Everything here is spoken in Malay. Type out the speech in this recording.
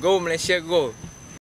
go Malaysia go.